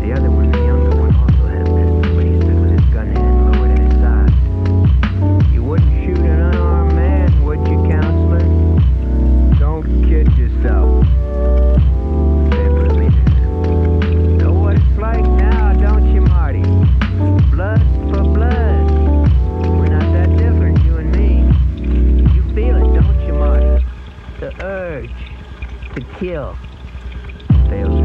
The other one, the younger one, also had pistol, but he stood his gun hand lower to his side. You wouldn't shoot an unarmed man, would you, counselor? Don't kid yourself. Know what it's like now, don't you, Marty? Blood for blood. We're not that different, you and me. You feel it, don't you, Marty? The urge to kill fails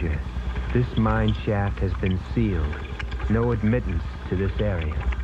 danger. This mine shaft has been sealed. No admittance to this area.